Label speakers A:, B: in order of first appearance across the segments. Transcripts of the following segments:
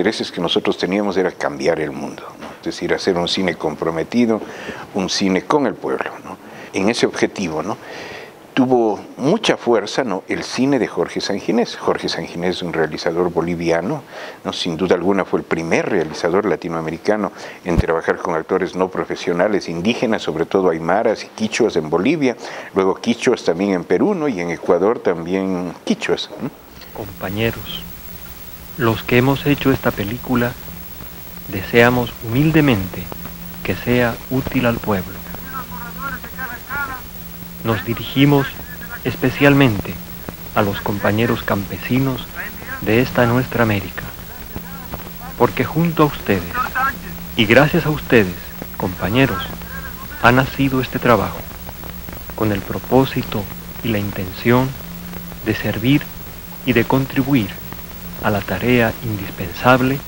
A: intereses que nosotros teníamos era cambiar el mundo, es decir, hacer un cine comprometido, un cine con el pueblo. En ese objetivo, ¿no? tuvo mucha fuerza ¿no? el cine de Jorge Sanginés. Jorge Sanginés es un realizador boliviano, ¿no? sin duda alguna fue el primer realizador latinoamericano en trabajar con actores no profesionales indígenas, sobre todo aymaras y quichuas en Bolivia, luego quichuas también en Perú ¿no? y en Ecuador también quichuas.
B: Compañeros, los que hemos hecho esta película deseamos humildemente que sea útil al pueblo. Nos dirigimos especialmente a los compañeros campesinos de esta nuestra América, porque junto a ustedes y gracias a ustedes, compañeros, ha nacido este trabajo con el propósito y la intención de servir y de contribuir a la tarea indispensable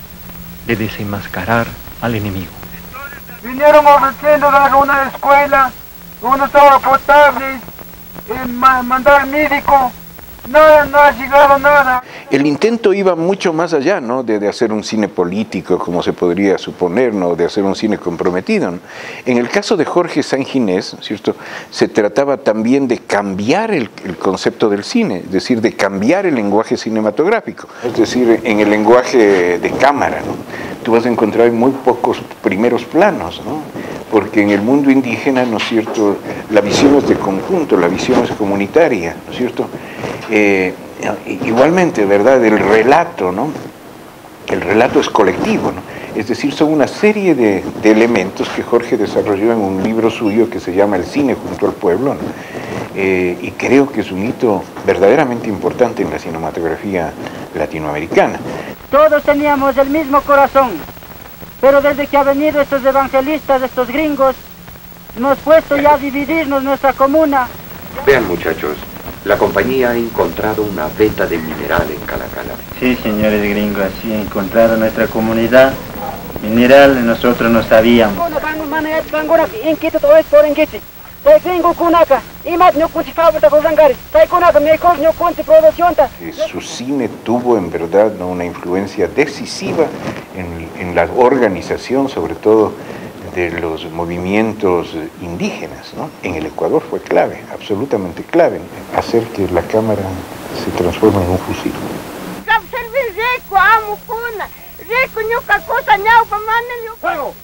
B: de desenmascarar al enemigo.
C: Vinieron ofreciendo una escuela uno estaba potable, mandar médico, nada, no ha llegado nada.
A: El intento iba mucho más allá, ¿no? De, hacer un cine político, como se podría suponer, ¿no? De hacer un cine comprometido. En el caso de Jorge Sanginés, ¿cierto? Se trataba también de cambiar el, el, concepto del cine, es decir, de cambiar el lenguaje cinematográfico, es decir, en el lenguaje de cámara, ¿no? Tú vas a encontrar muy pocos primeros planos, ¿no? Porque en el mundo indígena, ¿no es cierto?, la visión es de conjunto, la visión es comunitaria, ¿no es cierto? Eh, igualmente, ¿verdad?, el relato, ¿no? El relato es colectivo, ¿no? Es decir, son una serie de, elementos que Jorge desarrolló en un libro suyo que se llama El cine junto al pueblo, ¿no? Eh, y creo que es un hito verdaderamente importante en la cinematografía latinoamericana.
D: Todos teníamos el mismo corazón, pero desde que han venido estos evangelistas, estos gringos, hemos puesto ya a dividirnos nuestra comuna.
E: Vean muchachos, la compañía ha encontrado una veta de mineral en Calacala.
F: Sí, señores gringos, así ha encontrado nuestra comunidad mineral, nosotros no sabíamos.
A: Su cine tuvo en verdad una influencia decisiva en, la organización, sobre todo de los movimientos indígenas. En el Ecuador fue clave, absolutamente clave, hacer que la cámara se transforme en un fusil.
G: Fuego.